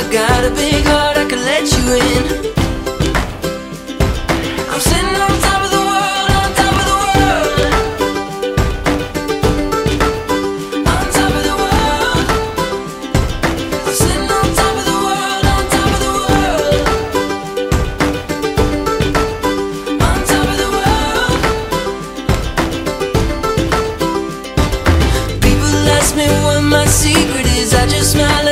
I got a big heart, I can let you in. I'm sitting on top of the world, on top of the world. On top of the world. I'm sitting on top of the world, on top of the world. On top of the world. People ask me what my secret is. I just smile